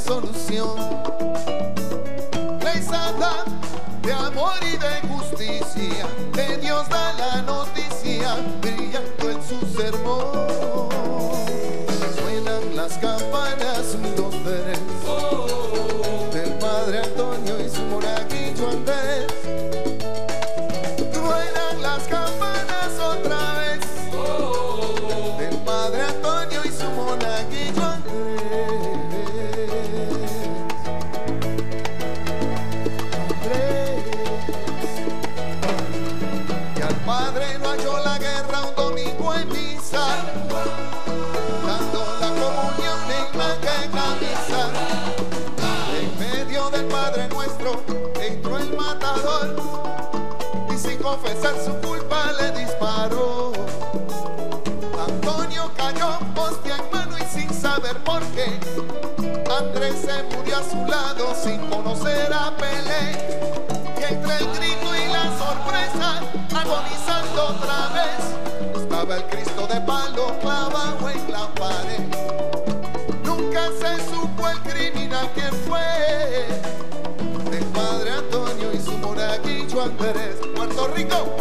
solução do Senhor. a su lado sin conocer a Pelé. Y entre el grito y la sorpresa, agonizando otra vez, estaba el Cristo de palo clavado en la pared. Nunca se supo el criminal quién fue. El padre Antonio y su monaguillo Andrés, Puerto Rico.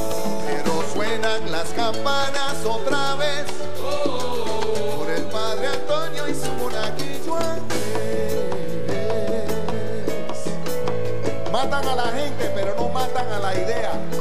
Pero suenan las campanas otra vez. a la gente, pero no matan a la idea.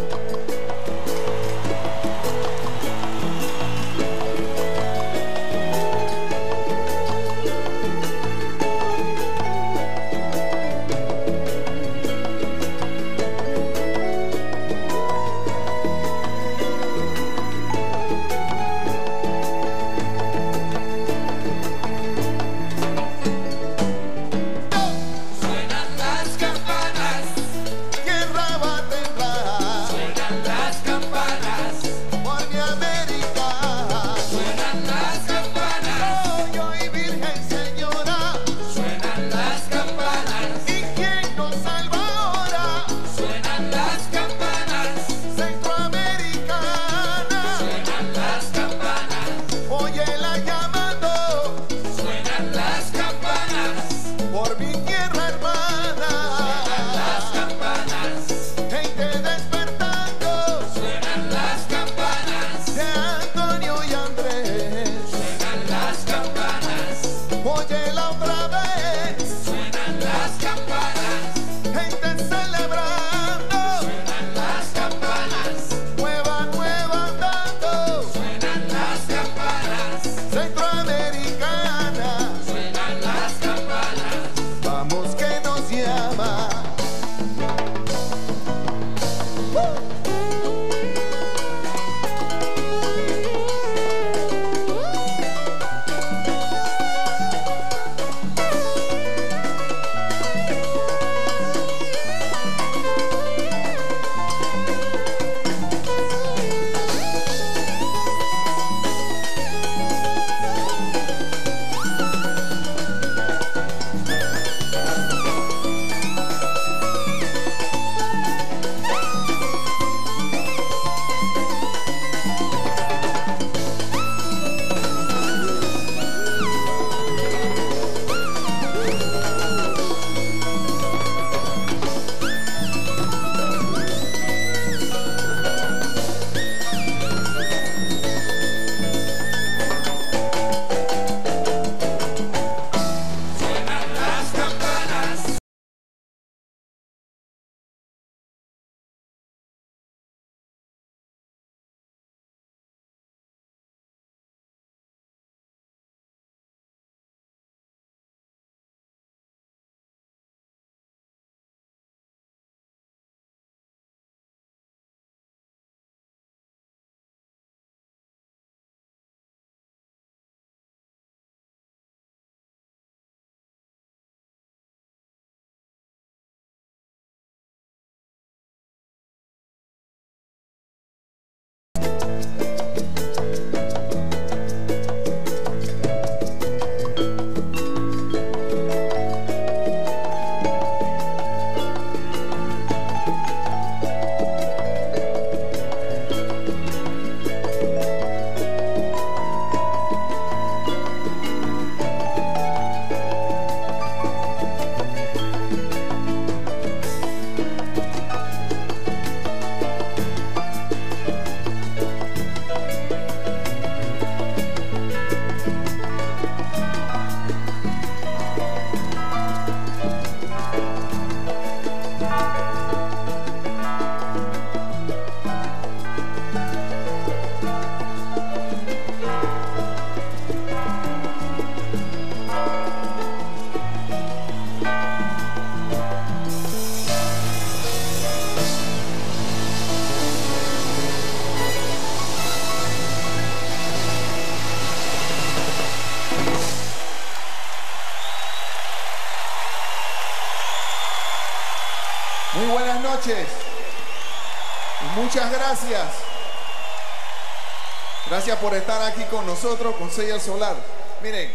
Por estar aquí con nosotros, con Sella Solar. Miren,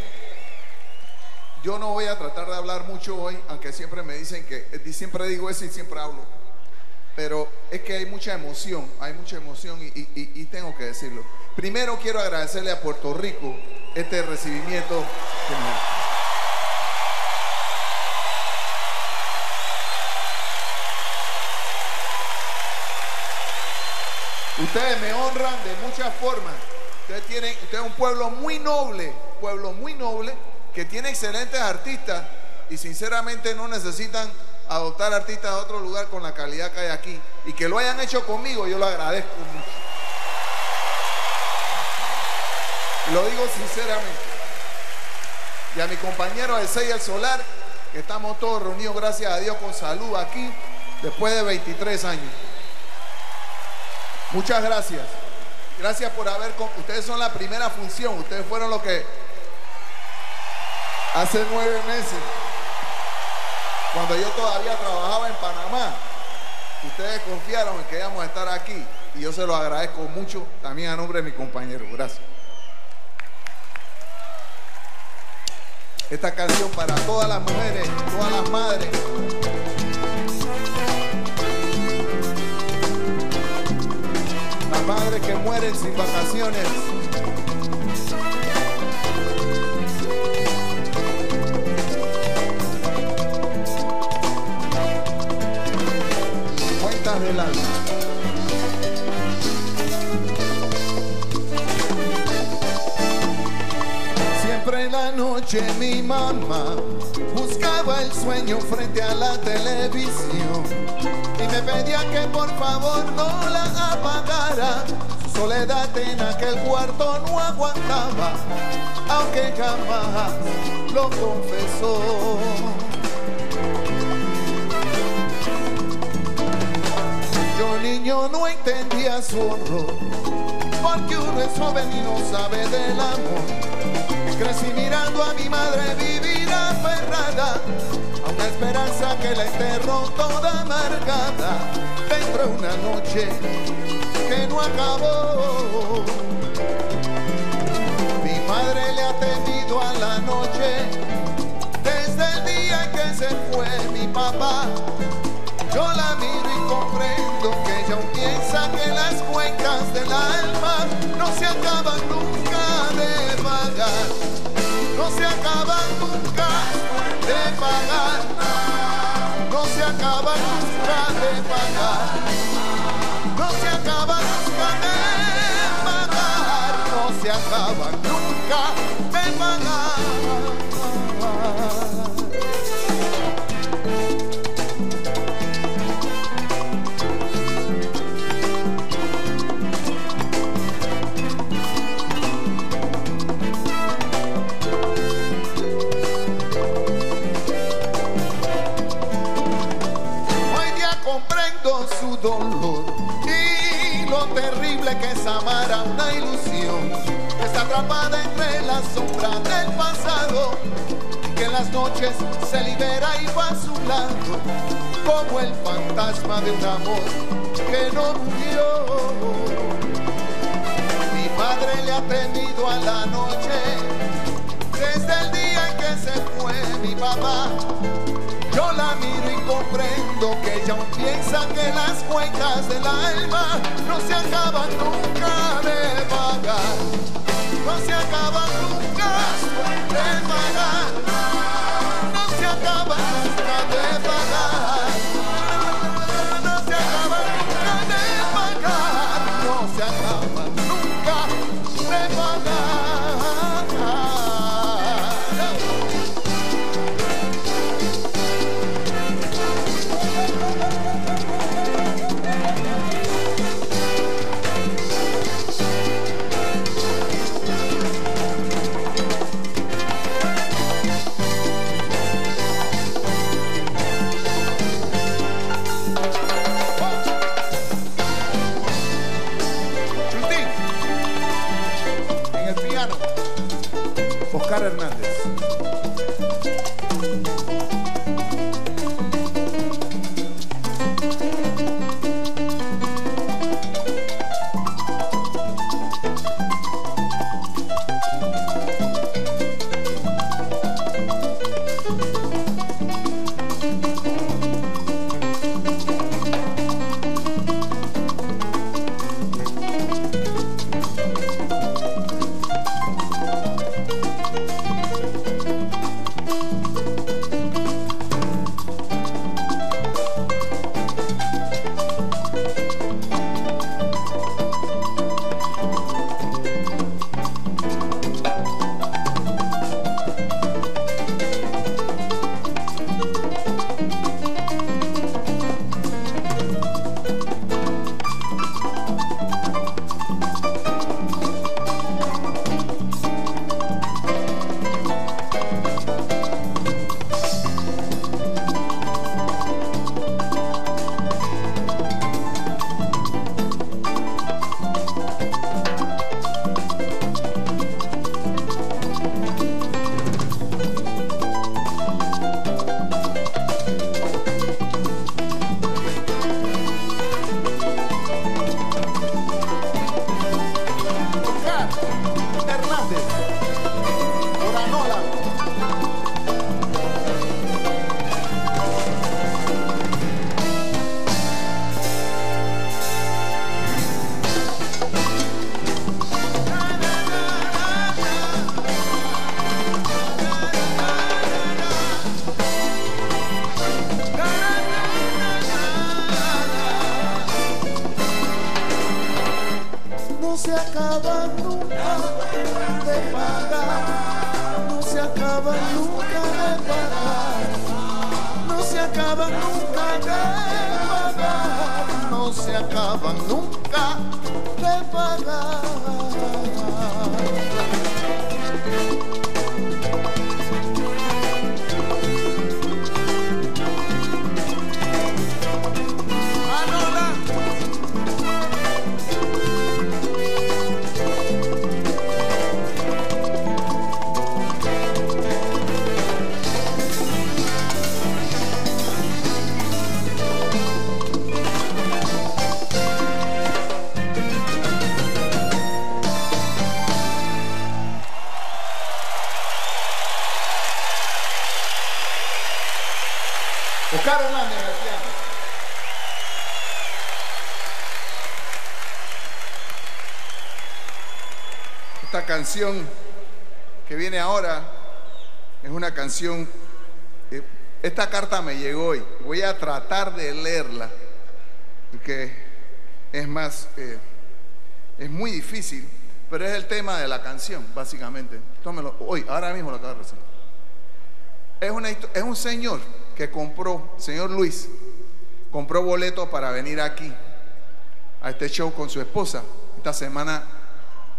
yo no voy a tratar de hablar mucho hoy, aunque siempre me dicen que, siempre digo eso y siempre hablo. Pero es que hay mucha emoción, hay mucha emoción y, tengo que decirlo. Primero quiero agradecerle a Puerto Rico este recibimiento Ustedes me honran de muchas formas. Ustedes es un pueblo muy noble, pueblo muy noble, que tiene excelentes artistas y sinceramente no necesitan adoptar artistas de otro lugar con la calidad que hay aquí. Y que lo hayan hecho conmigo, yo lo agradezco mucho. Lo digo sinceramente. Y a mi compañero Sey el Solar, que estamos todos reunidos, gracias a Dios, con salud aquí, después de 23 años. Muchas gracias. Gracias por haber... Ustedes son la primera función. Ustedes fueron los que... Hace nueve meses, cuando yo todavía trabajaba en Panamá, ustedes confiaron en que íbamos a estar aquí. Y yo se lo agradezco mucho también a nombre de mi compañero. Gracias. Esta canción para todas las mujeres, todas las madres. Sin vacaciones. Cuentas del alma. Siempre en la noche mi mamá buscaba el sueño frente a la televisión y me pedía que por favor no la apagara. Soledad en aquel cuarto no aguantaba, aunque jamás lo confesó. Yo niño no entendía su horror, porque uno es joven no sabe del amor. Crecí mirando a mi madre vivir aferrada a una esperanza que la enterró toda amargada dentro de una noche que no acabó. Mi madre le ha temido a la noche desde el día en que se fue mi papá. Yo la miro y comprendo que ella aún piensa que las cuencas del alma no se acaban nunca de pagar, no se acaban nunca de pagar, no se acaban nunca de pagar, no se la sombra del pasado que en las noches se libera y va a su lado como el fantasma de un amor que no murió. Mi madre le ha tenido a la noche desde el día en que se fue mi papá yo la miro y comprendo que ella piensa que las cuencas del alma no se acaban nunca de pagar. No se acaban eh, esta carta me llegó hoy, voy a tratar de leerla, porque es más, eh, es muy difícil, pero es el tema de la canción, básicamente. Tómelo, hoy, ahora mismo lo acabo de recibir. Es, una, es un señor que compró, señor Luis, compró boletos para venir aquí a este show con su esposa. Esta semana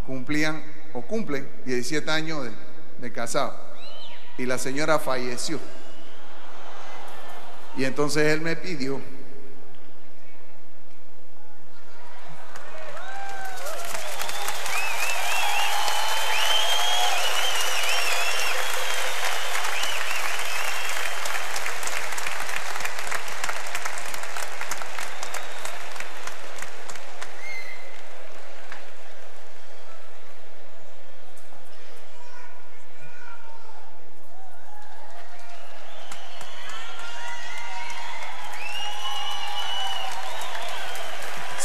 cumplían o cumplen 17 años de, de casado y la señora falleció. Y entonces él me pidió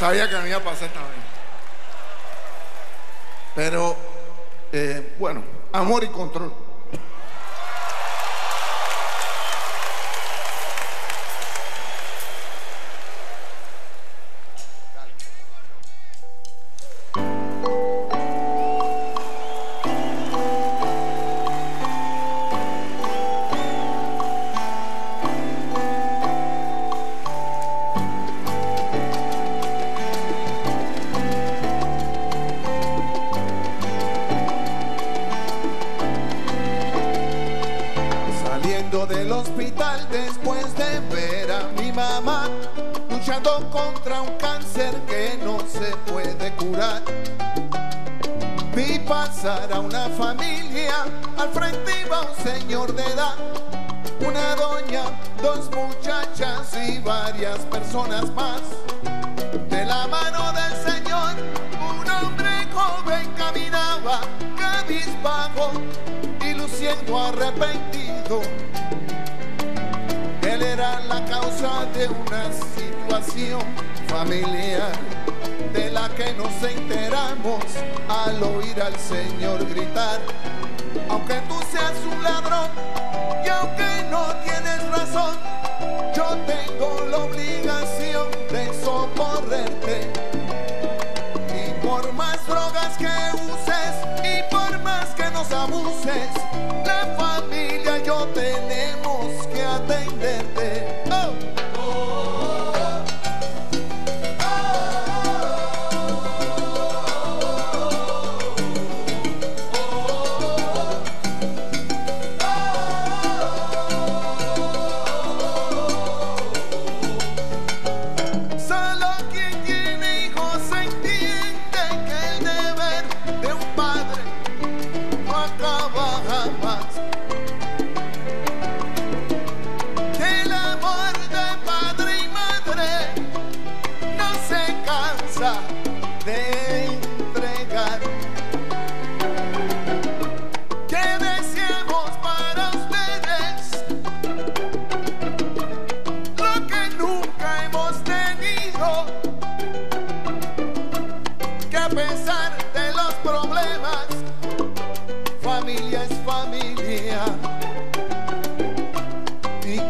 Sabía que me iba a pasar también. Pero, eh, bueno, amor y control.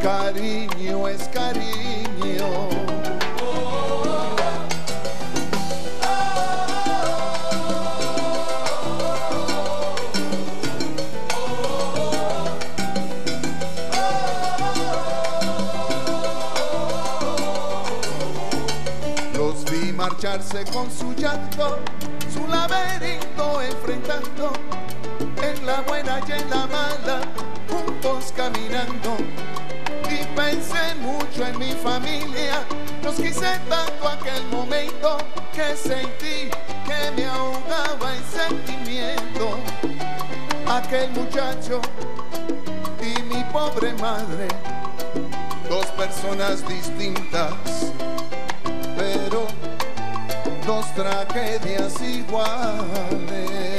cariño es cariño. Los vi marcharse con su llanto, su laberinto enfrentando, en la buena y en la mala, juntos caminando mucho en mi familia, los quise tanto aquel momento que sentí que me ahogaba el sentimiento. Aquel muchacho y mi pobre madre, dos personas distintas, pero dos tragedias iguales.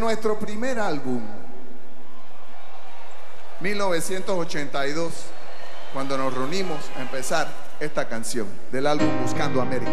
nuestro primer álbum, 1982, cuando nos reunimos a empezar esta canción del álbum Buscando América.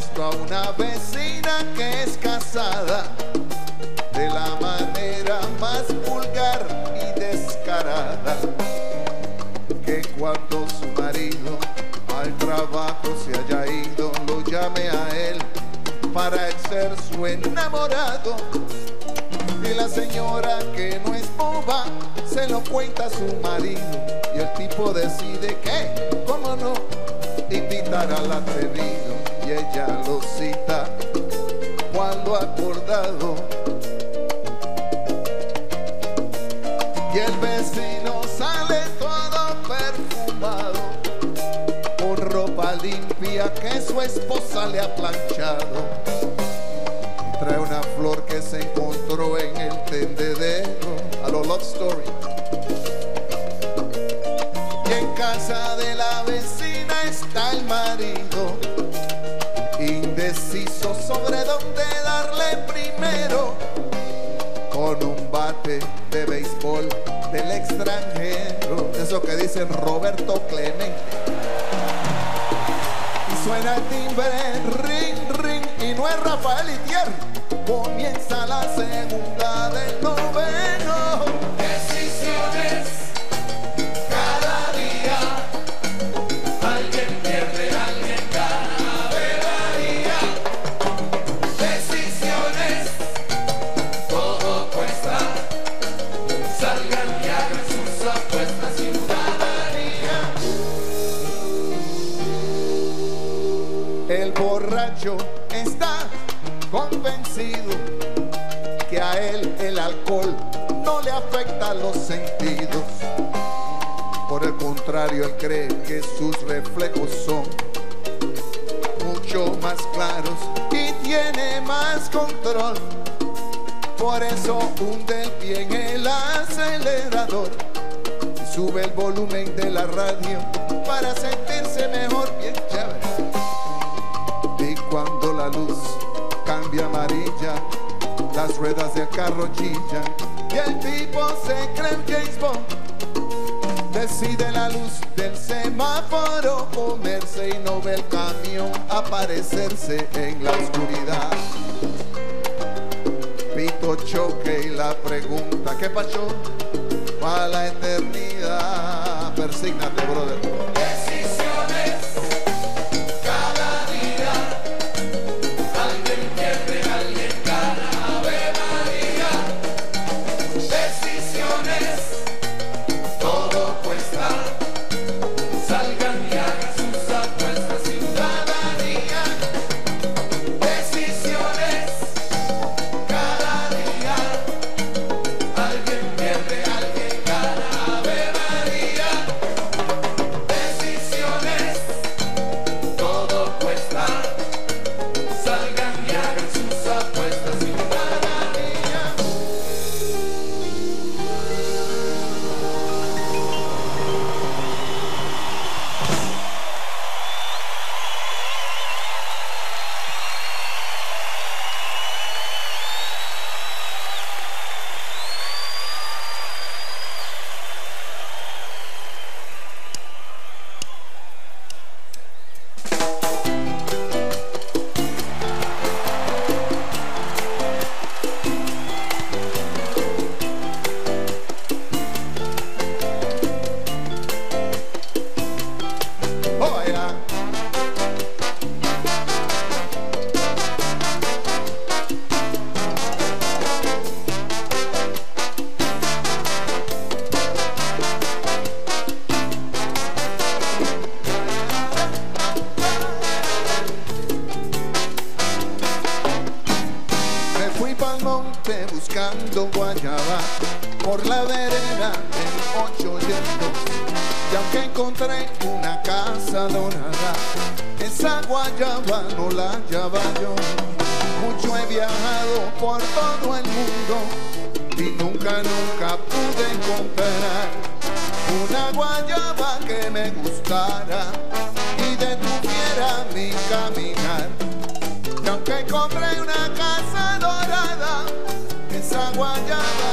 Propuesto a una vecina que es casada. De la manera más vulgar y descarada. Que cuando su marido al trabajo se haya ido lo llame a él para ser su enamorado. Y la señora que no es boba se lo cuenta a su marido. Y el tipo decide que, cómo no, invitar al atrevido ella lo cita cuando acordado. Y el vecino sale todo perfumado con ropa limpia que su esposa le ha planchado. Y trae una flor que se encontró en el tendedero. A lo love story sobre dónde darle primero con un bate de béisbol del extranjero. Eso que dicen Roberto Clemente. Y suena el timbre, ring, ring, y no es Rafael Itier. Comienza la segunda del noveno. Convencido que a él el alcohol no le afecta los sentidos. Por el contrario, él cree que sus reflejos son mucho más claros y tiene más control. Por eso hunde el pie en el acelerador y sube el volumen de la radio para sentirse mejor, bien chévere. Y cuando la luz amarilla, las ruedas del carro chillan y el tipo se cree en James Bond. Decide la luz del semáforo comerse y no ve el camión aparecerse en la oscuridad. Pito choque y la pregunta, ¿qué pasó? Para la eternidad. Persígnate, brother. Buscando guayaba por la vereda del ocho. Y aunque encontré una casa dorada, esa guayaba no la hallaba yo. Mucho he viajado por todo el mundo y nunca, nunca pude encontrar una guayaba que me gustara y detuviera mi caminar. Y aunque compré una casa guayaba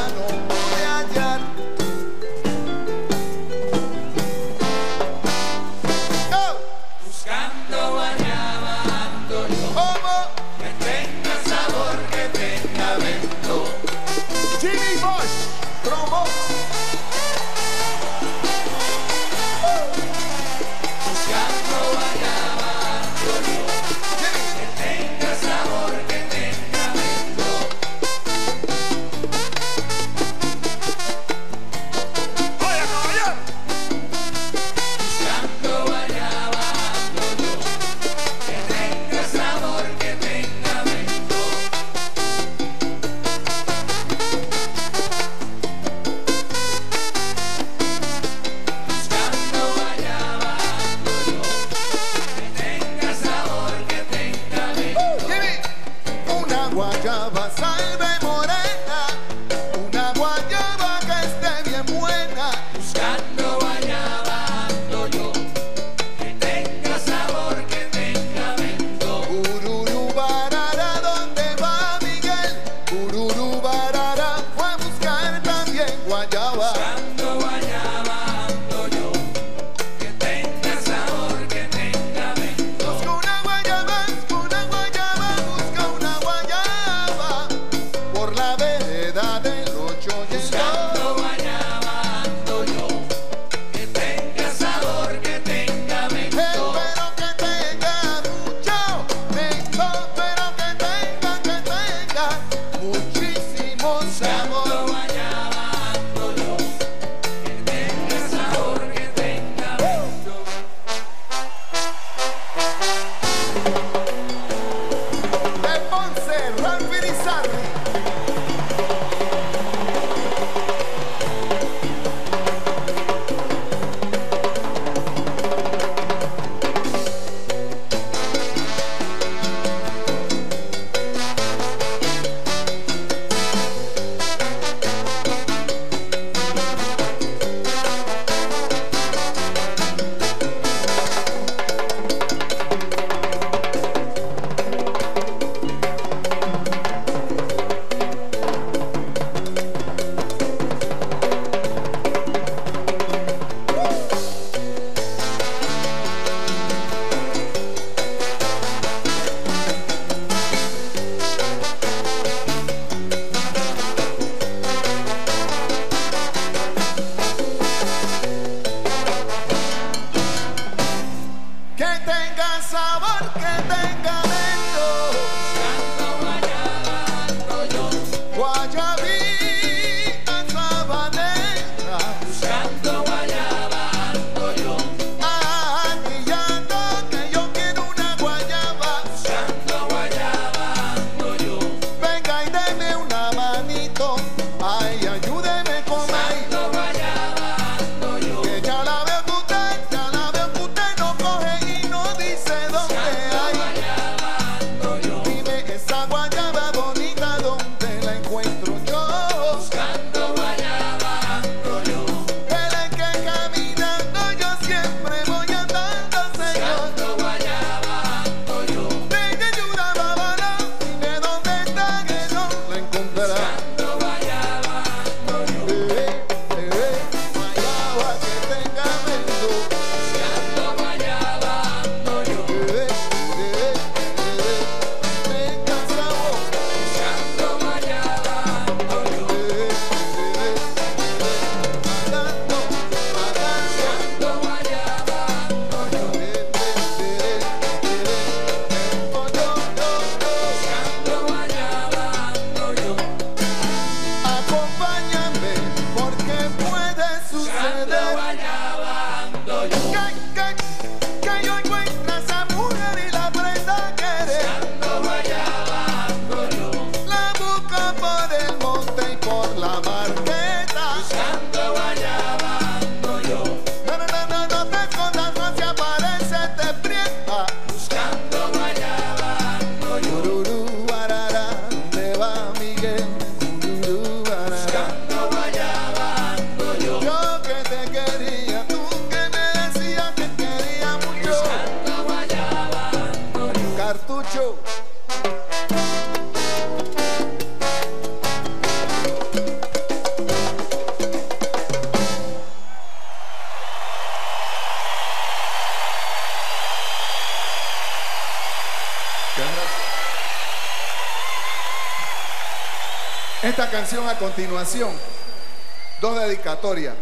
dos dedicatorias.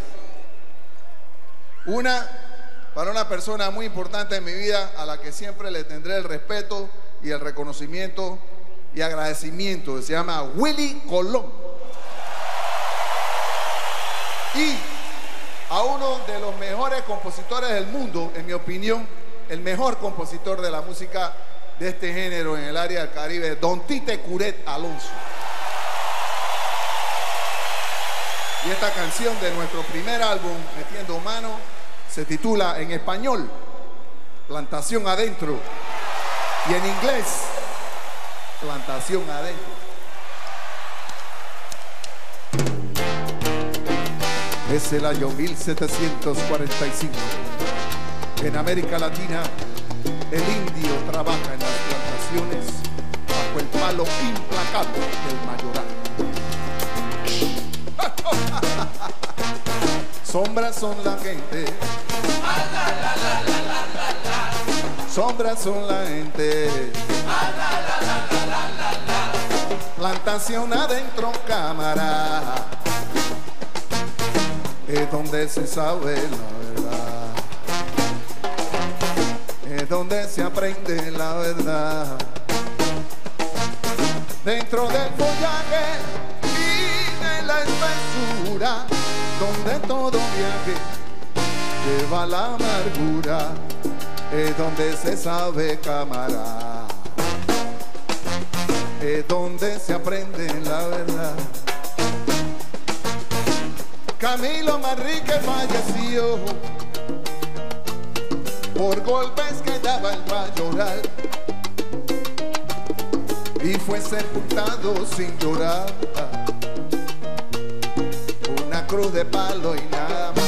Una para una persona muy importante en mi vida a la que siempre le tendré el respeto y el reconocimiento y agradecimiento. Se llama Willy Colón. Y a uno de los mejores compositores del mundo, en mi opinión, el mejor compositor de la música de este género en el área del Caribe, Don Tite Curet Alonso. Y esta canción de nuestro primer álbum, Metiendo Mano, se titula en español, Plantación Adentro, y en inglés, Plantación Adentro. Es el año 1745. En América Latina, el indio trabaja en las plantaciones bajo el palo implacable del mayoral. Sombras son la gente. Sombras son la gente. Plantación adentro, cámara. Es donde se sabe la verdad. Es donde se aprende la verdad. Dentro del follaje donde todo viaje lleva la amargura, es donde se sabe cámara, es donde se aprende la verdad. Camilo Manrique falleció por golpes que daba el mayoral y fue sepultado sin llorar. Cruz de palo y nada más.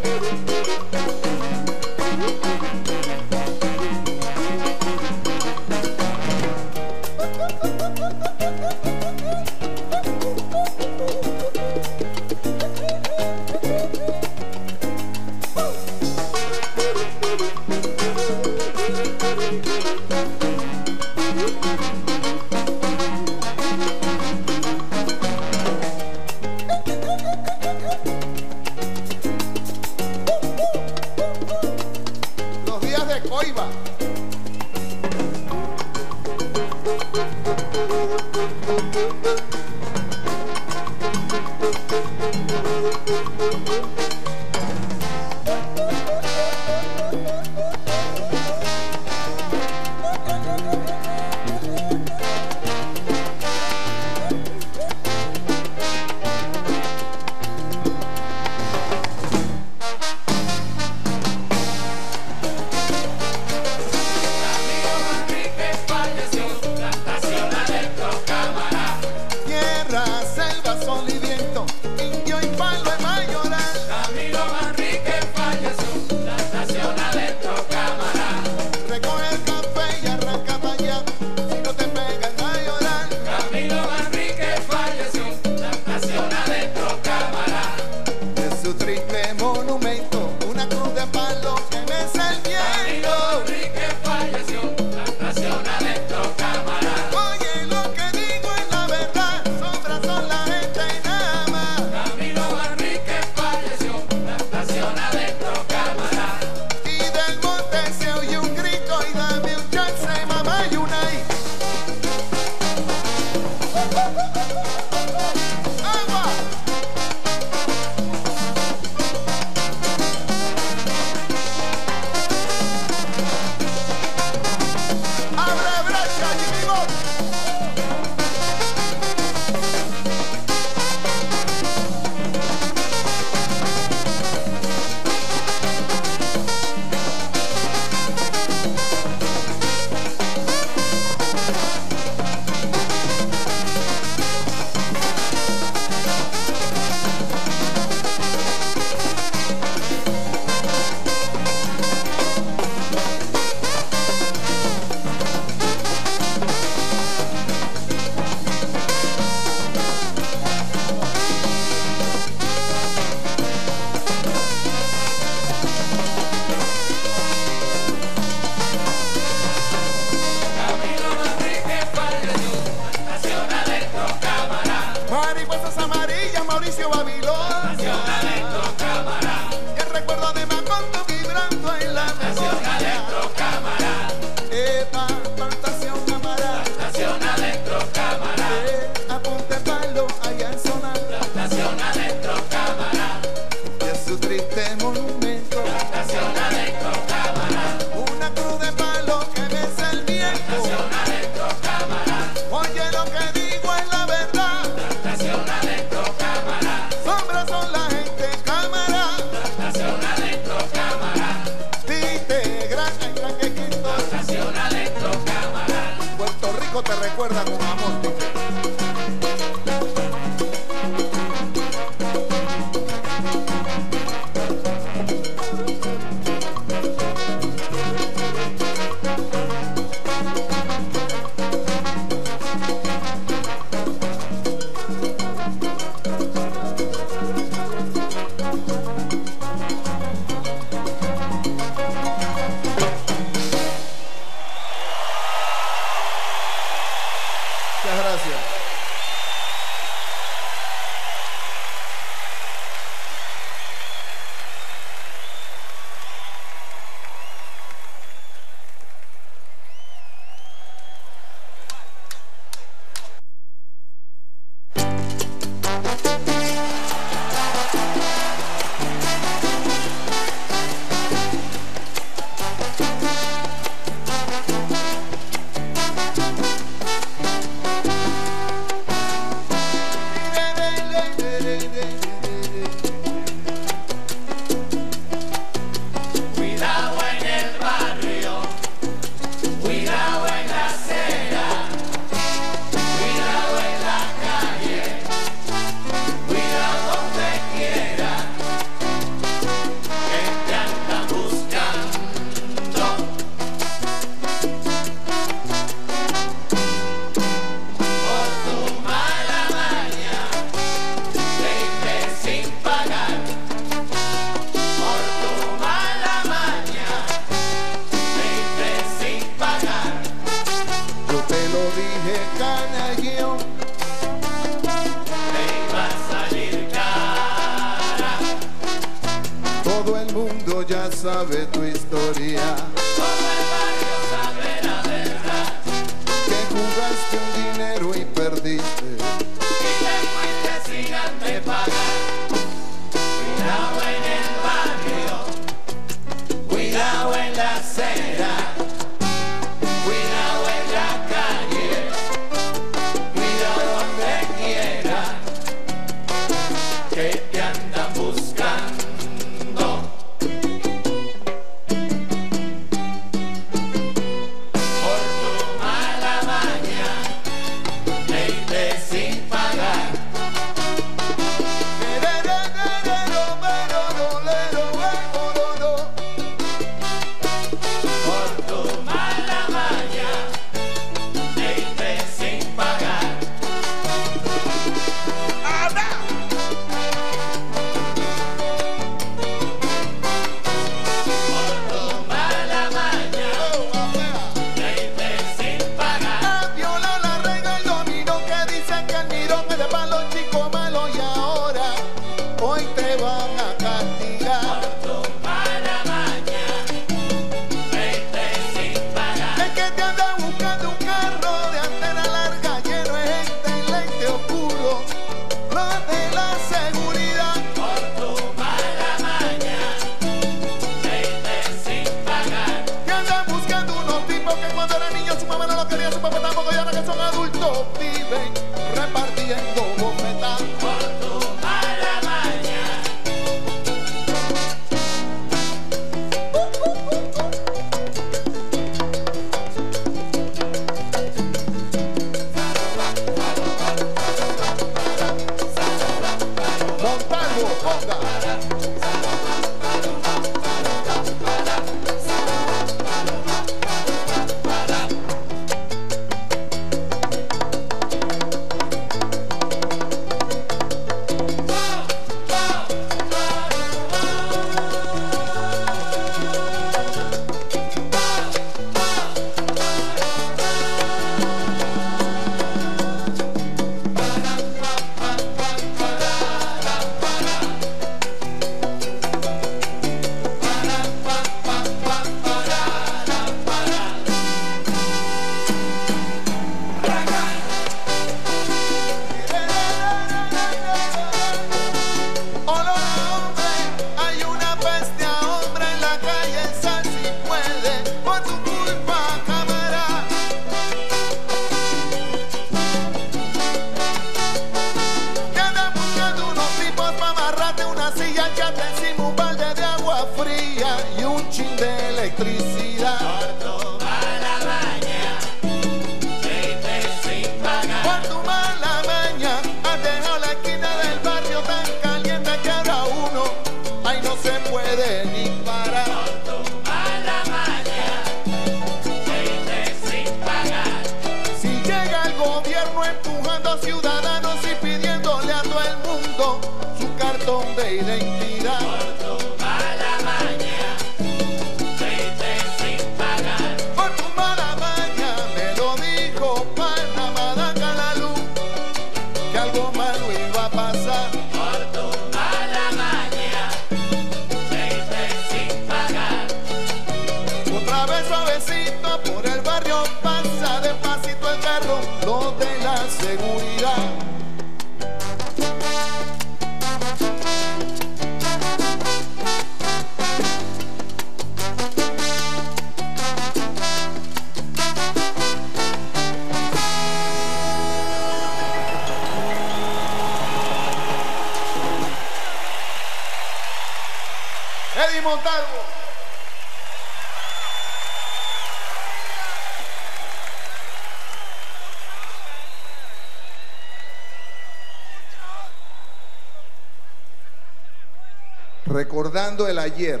Recordando el ayer.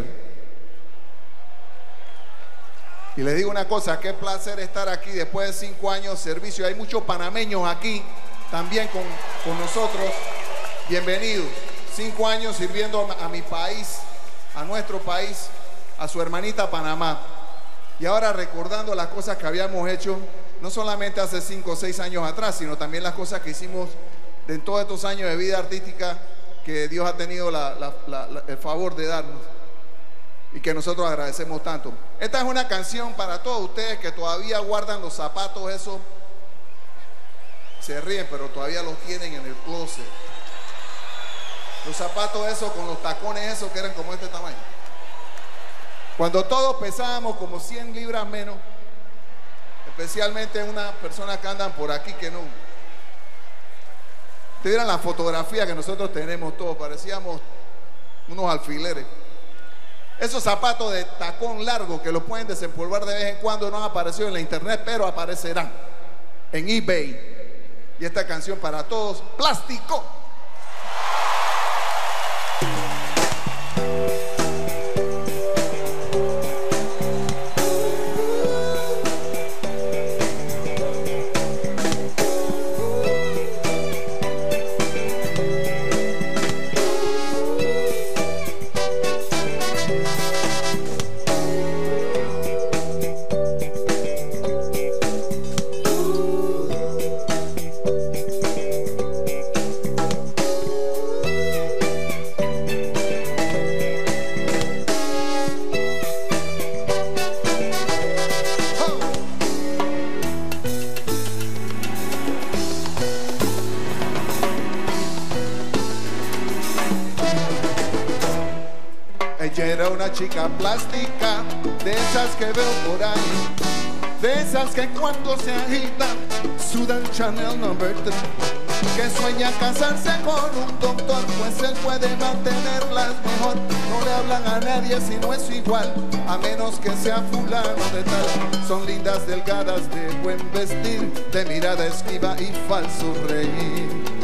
Y les digo una cosa, qué placer estar aquí después de cinco años de servicio. Hay muchos panameños aquí también con, con nosotros. Bienvenidos. Cinco años sirviendo a mi país, a nuestro país, a su hermanita Panamá. Y ahora recordando las cosas que habíamos hecho, no solamente hace cinco o seis años atrás, sino también las cosas que hicimos en todos estos años de vida artística que Dios ha tenido el favor de darnos y que nosotros agradecemos tanto. Esta es una canción para todos ustedes que todavía guardan los zapatos esos. Se ríen, pero todavía los tienen en el closet. Los zapatos esos con los tacones esos que eran como este tamaño. Cuando todos pesábamos como 100 libras menos, especialmente una persona que andan por aquí que no. Ustedes vieran la fotografía que nosotros tenemos todos, parecíamos unos alfileres. Esos zapatos de tacón largo que los pueden desempolvar de vez en cuando no han aparecido en la internet, pero aparecerán en eBay. Y esta canción para todos, plástico. Chica plástica, de esas que veo por ahí, de esas que cuando se agitan sudan Chanel number 3, que sueña casarse con un doctor, pues él puede mantenerlas mejor. No le hablan a nadie si no es igual, a menos que sea fulano de tal. Son lindas, delgadas, de buen vestir, de mirada esquiva y falso reír.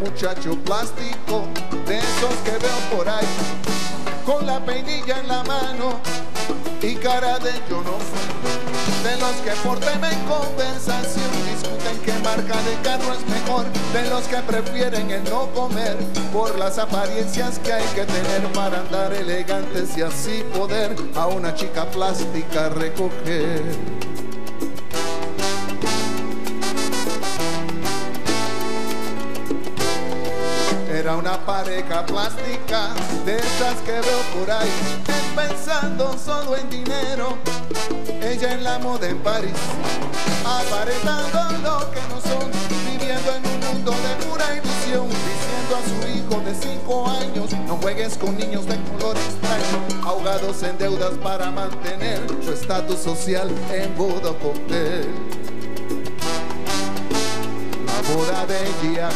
Muchacho plástico, de esos que veo por ahí, con la peinilla en la mano y cara de yo no fui. De los que por tema en conversación discuten qué marca de carro es mejor. De los que prefieren el no comer por las apariencias que hay que tener para andar elegantes y así poder a una chica plástica recoger. Pareja plástica de esas que veo por ahí, pensando solo en dinero. Ella en la moda en París, aparentando lo que no son, viviendo en un mundo de pura ilusión, diciendo a su hijo de cinco años, no juegues con niños de color extraño, ahogados en deudas para mantener su estatus social en boda cóctel. La boda de ella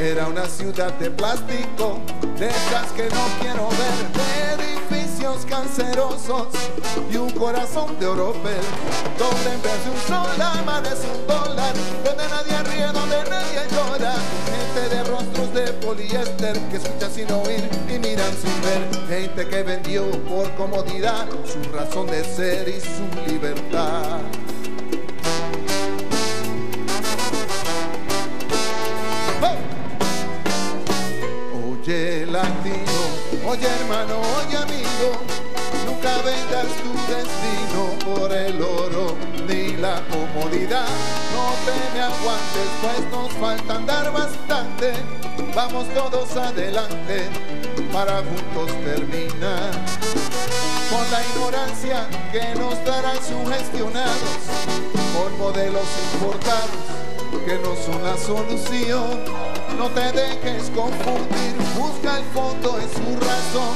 era una ciudad de plástico, de que no quiero ver, edificios cancerosos y un corazón de oropel, donde en vez de un sol amanece un dólar, donde nadie ríe, donde nadie llora, gente de rostros de poliéster que escuchan sin oír y miran sin ver. Gente que vendió por comodidad su razón de ser y su libertad. Latino, oye hermano, oye amigo, nunca vendas tu destino por el oro ni la comodidad. No te me aguantes, pues nos falta andar bastante. Vamos todos adelante para juntos terminar. Con la ignorancia que nos darán sugestionados por modelos importados que no son la solución. No te dejes confundir, busca el fondo en su razón.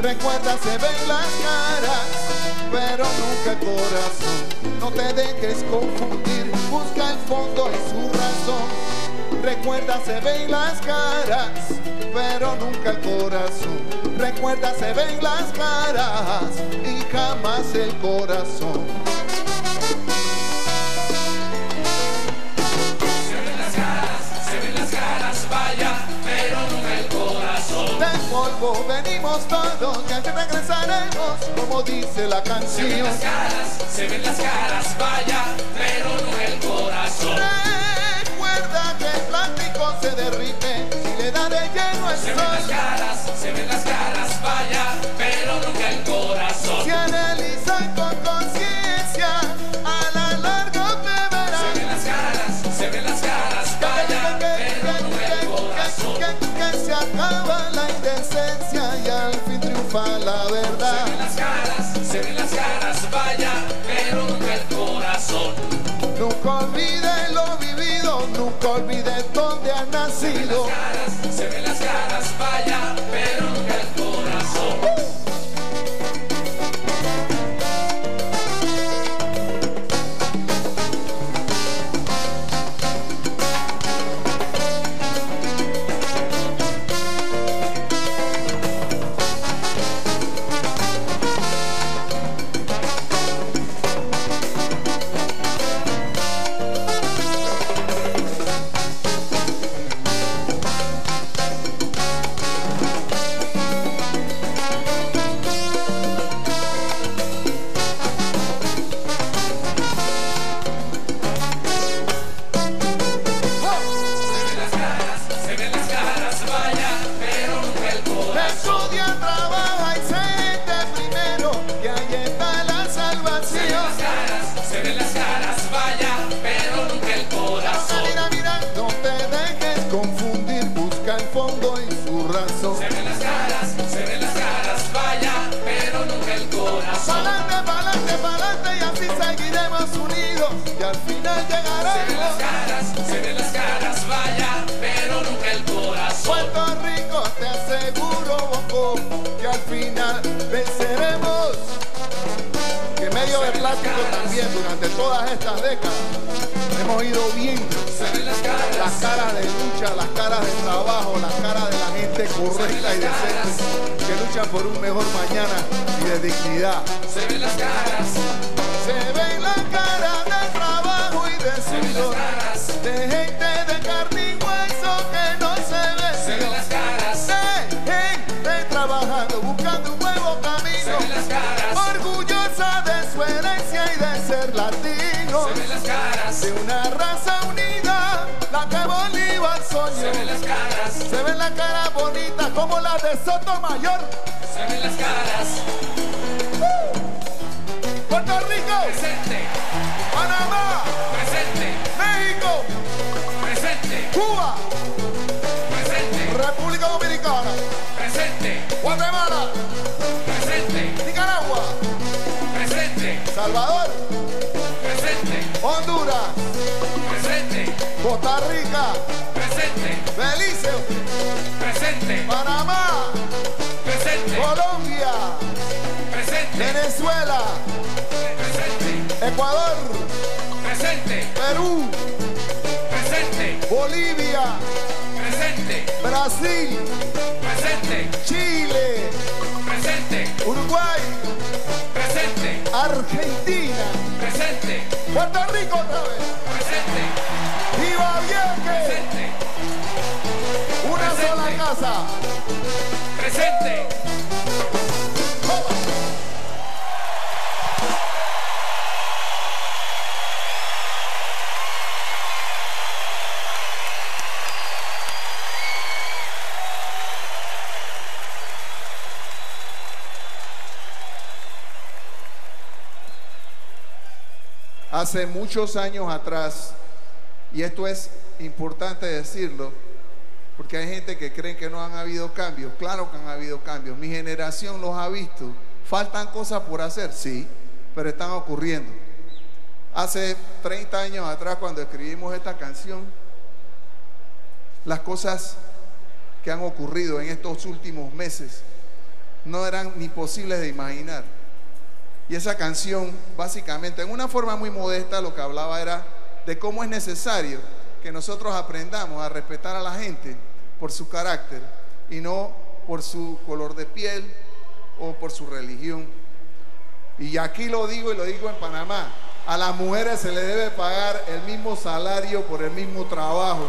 Recuerda, se ven las caras, pero nunca el corazón. No te dejes confundir, busca el fondo en su razón. Recuerda, se ven las caras, pero nunca el corazón. Recuerda, se ven las caras y jamás el corazón. Polvo venimos todos y así regresaremos, como dice la Se ven canción. las caras, se ven las caras, vaya, pero nunca el corazón. Recuerda que el plástico se derrite si le da de lleno el Se sol. Nunca dónde has nacido. De plástico también durante todas estas décadas. Hemos ido viendo ven las caras, las caras de lucha, las caras de trabajo, las caras de la gente correcta y decente que luchan por un mejor mañana y de dignidad. se ven las caras, Se ve la cara Caras bonitas como las de Sotomayor, se ven las caras. Puerto Rico, Presente, Panamá, presente, México, presente, Cuba, presente, República Dominicana, presente, Guatemala, presente, Nicaragua, presente, Salvador, presente, Honduras, presente, Costa Rica, presente, Belice, Panamá, presente, Colombia, presente, Venezuela, presente, Ecuador, presente, Perú, presente, Bolivia, presente, Brasil, presente, Chile, presente, Uruguay, presente, Argentina, presente, Puerto Rico otra vez, presente, Ibaguieque, presente, Hace muchos años atrás, y esto es importante decirlo, porque hay gente que cree que no han habido cambios. Claro que han habido cambios. Mi generación los ha visto. ¿Faltan cosas por hacer? Sí, pero están ocurriendo. Hace 30 años atrás, cuando escribimos esta canción, las cosas que han ocurrido en estos últimos meses no eran ni posibles de imaginar. Y esa canción, básicamente, en una forma muy modesta, lo que hablaba era de cómo es necesario que nosotros aprendamos a respetar a la gente por su carácter y no por su color de piel o por su religión. Y aquí lo digo y lo digo en Panamá, a las mujeres se le debe pagar el mismo salario por el mismo trabajo.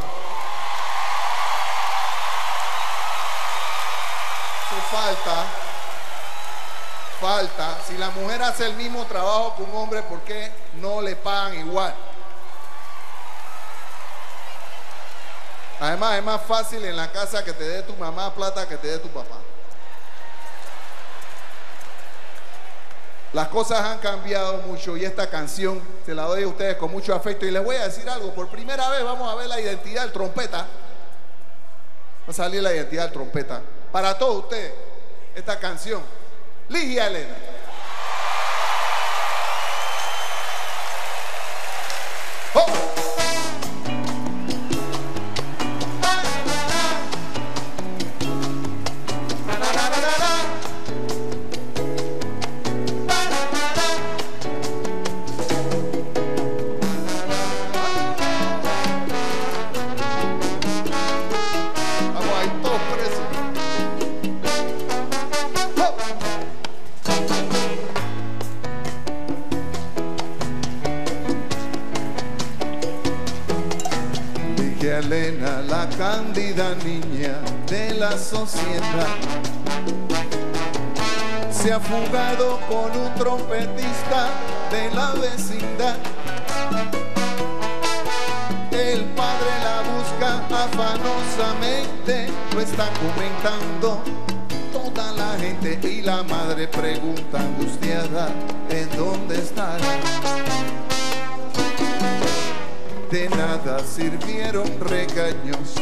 Falta, falta. Si la mujer hace el mismo trabajo que un hombre, ¿por qué no le pagan igual? Además, es más fácil en la casa que te dé tu mamá plata que te dé tu papá. Las cosas han cambiado mucho y esta canción se la doy a ustedes con mucho afecto. Y les voy a decir algo, por primera vez vamos a ver la identidad del trompeta. Va a salir la identidad del trompeta. Para todos ustedes, esta canción. Ligia Elena.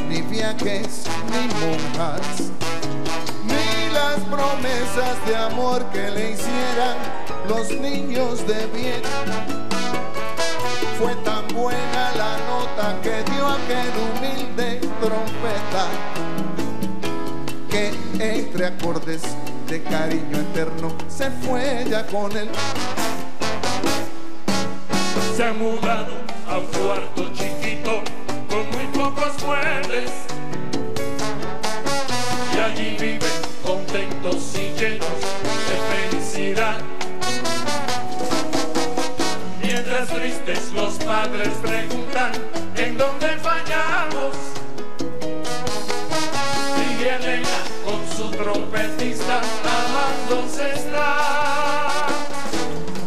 Ni viajes, ni monjas, ni las promesas de amor que le hicieran los niños de bien. Fue tan buena la nota que dio aquel humilde trompeta que entre acordes de cariño eterno se fue ya con él. se mudado a un cuarto chiquito y llenos de felicidad. Mientras tristes los padres preguntan en dónde fallamos. Y Elena con su trompetista amándose está.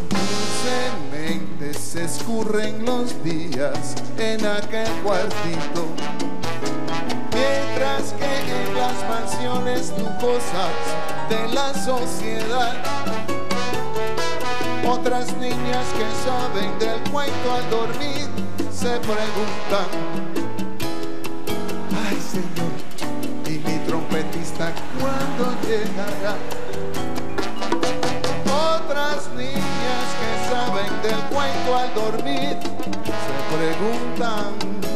Dulcemente se escurren los días en aquel cuartito, que en las mansiones lujosas de la sociedad, otras niñas que saben del cuento al dormir se preguntan, ay Señor, y mi trompetista, ¿cuándo llegará? Otras niñas que saben del cuento al dormir se preguntan,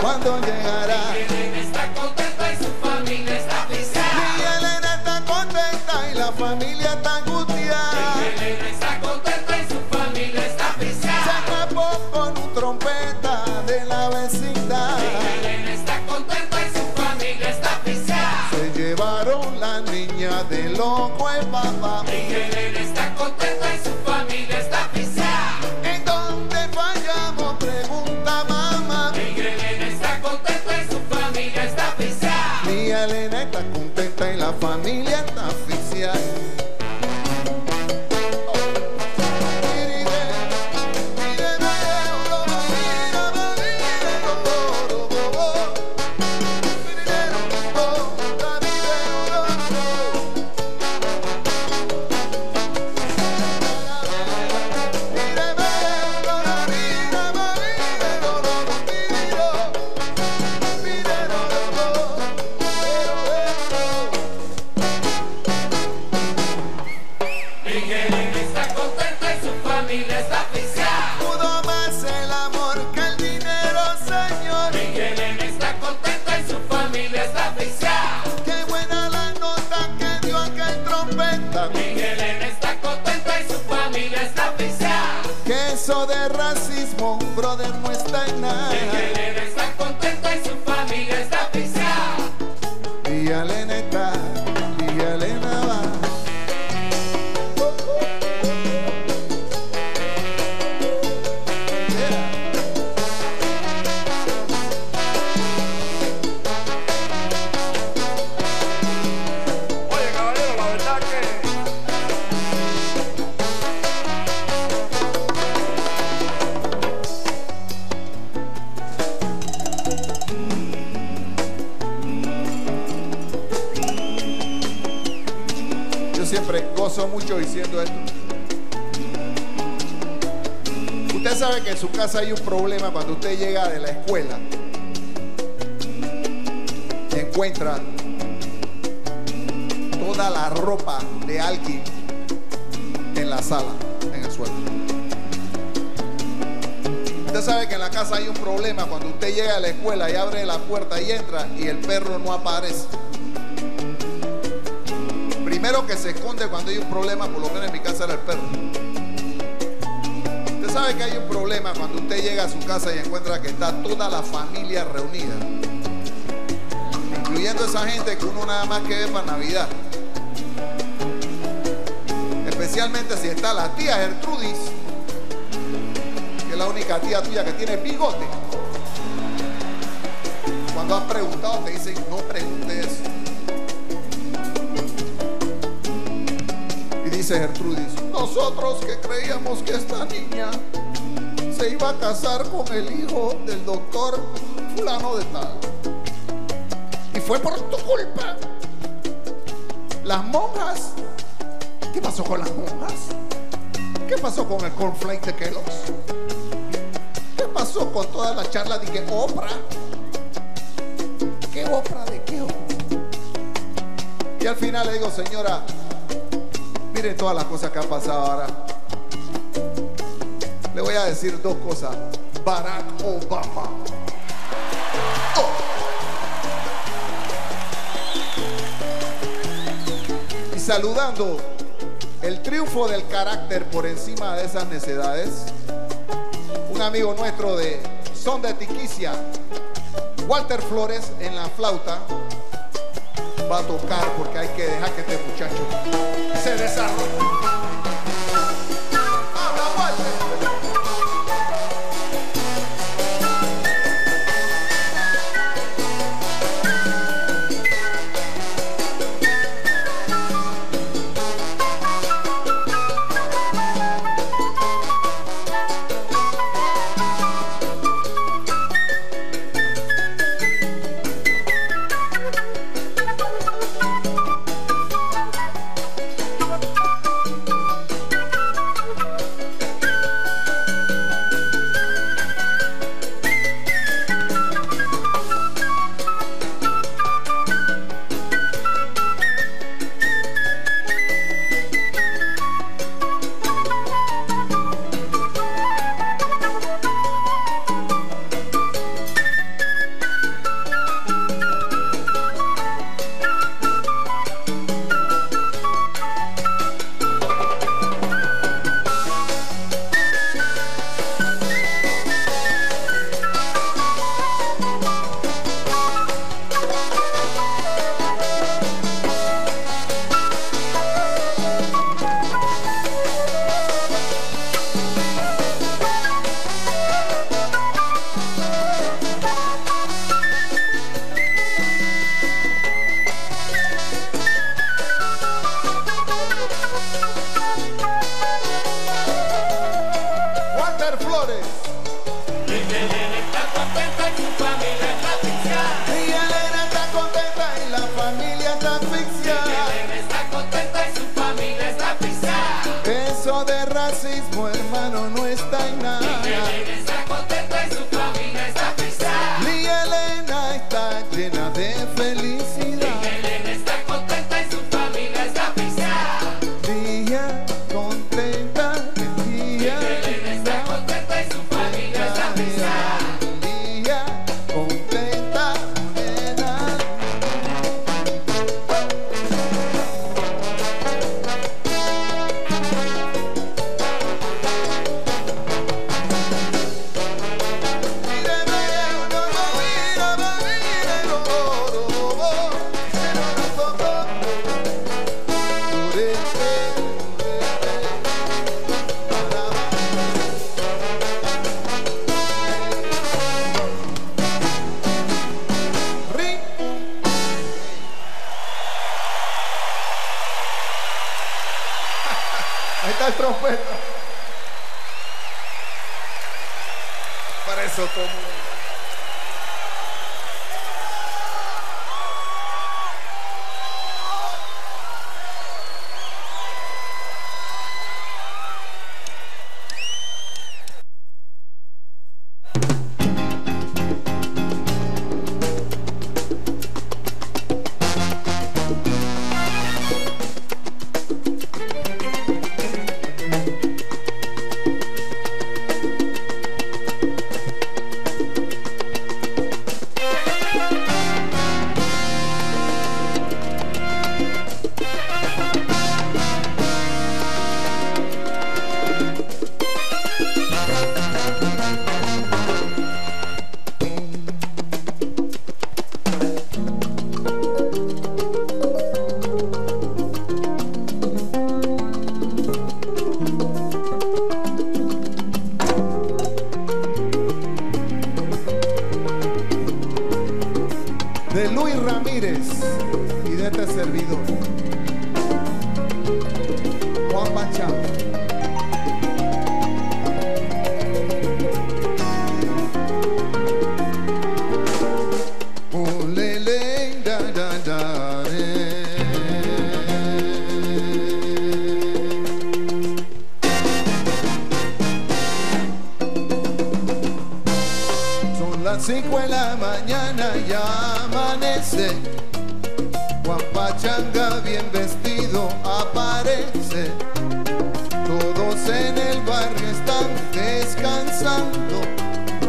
cuándo llegará. Casa y encuentra que está toda la familia reunida, incluyendo esa gente que uno nada más que ve para Navidad. Especialmente si está la tía Gertrudis, que es la única tía tuya que tiene bigote. Cuando has preguntado te dicen, no preguntes. Y dice Gertrudis, nosotros que creíamos que esta niña se iba a casar con el hijo del doctor fulano de tal. Y fue por tu culpa. Las monjas, ¿qué pasó con las monjas? ¿Qué pasó con el cornflake de Kellogg's? ¿Qué pasó con toda la charla de que Oprah? ¿Qué Oprah de qué? Y al final le digo, señora, Miren todas las cosas que han pasado ahora. Le voy a decir dos cosas. Barack Obama. Oh. Y saludando el triunfo del carácter por encima de esas necedades. Un amigo nuestro de Son de Tiquicia, Walter Flores en la flauta va a tocar porque hay que dejar que este muchacho se desarrolle. Están descansando.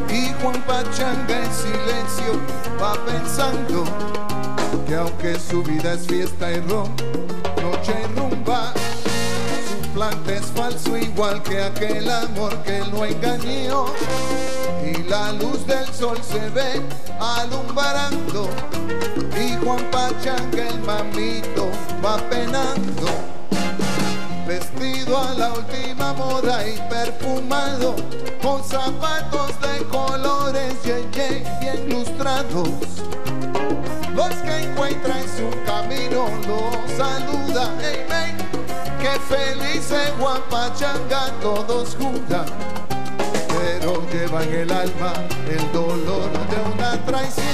Y Juan Pachanga en silencio va pensando que aunque su vida es fiesta y ron, noche y rumba, su plante es falso igual que aquel amor que lo engañó. Y la luz del sol se ve alumbrando y Juan Pachanga el mamito va penando. A la última moda y perfumado, con zapatos de colores yeye bien lustrados. Los que encuentra en su camino lo saluda, hey, hey, que feliz es Juan Pachanga todos juntan pero lleva en el alma el dolor de una traición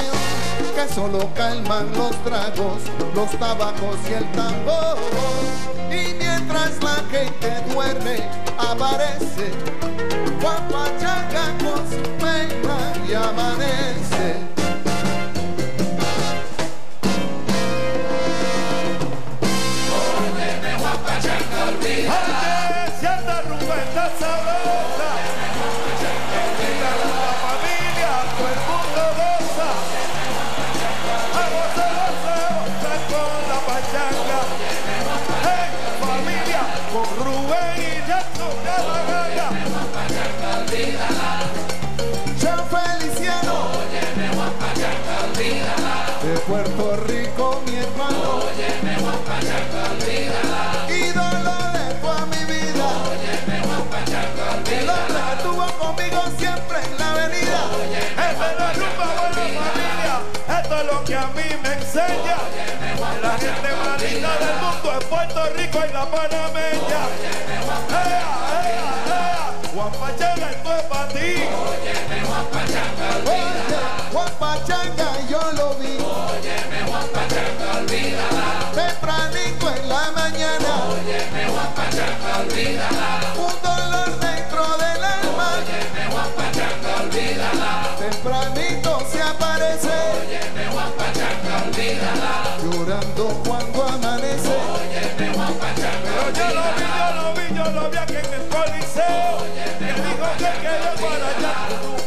que solo calman los tragos, los tabacos y el tambor. Mientras la gente duerme, aparece Juan Pachanga con su pena y amanece. Lo que a mí me enseña. La gente linda del mundo es Puerto Rico y la panameña. ¡Ea, ea, ea! Juan Pachanga, esto es para ti. Juan Pachanga yo lo vi. Tempranito en la mañana. Un dolor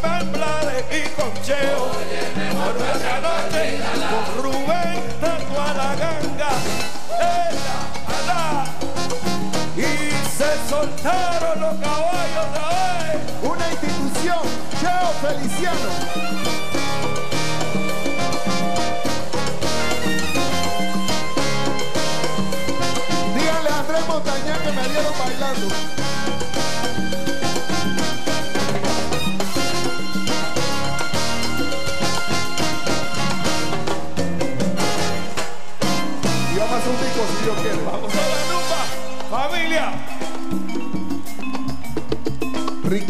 Y con Cheo. Por esa noche con Rubén tanto a la ganga. Ella. Y se soltaron los caballos de hoy. Una institución. Cheo Feliciano. Díganle a Andrés Montañán que me dieron bailando.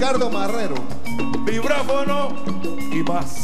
Ricardo Marrero. Vibráfono y más.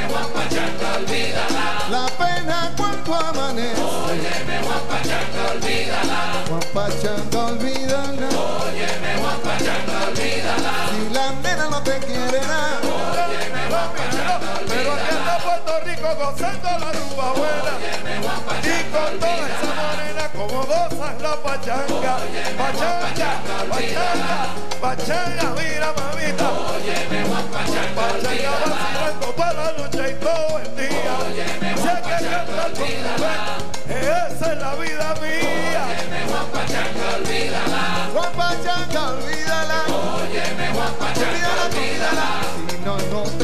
Juan Pachanga, olvídala. Si la nena no te quiere nada. Pero aquí está Puerto Rico gozando la rumba buena Y con toda esa morena como gozan la pachanga. Pachanga, pachanga, pachanga, mira mamita. Pachanga vacilando toda la noche y todo el día. Si mujer, esa es la vida mía Juan Pachanga, olvídala. Olvídala, olvídala. Si no, no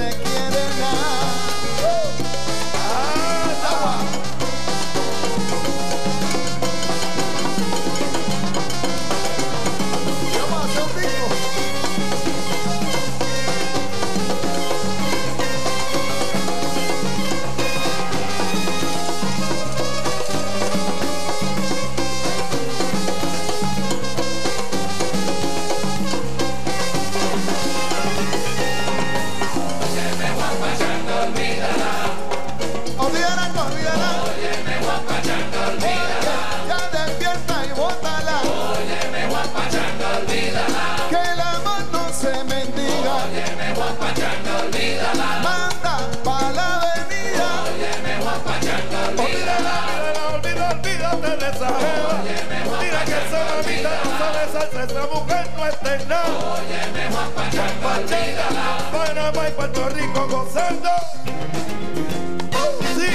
en nada. Juan Pachanga, Panamá y Puerto Rico gozando. Oh, sí.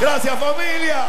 Gracias familia.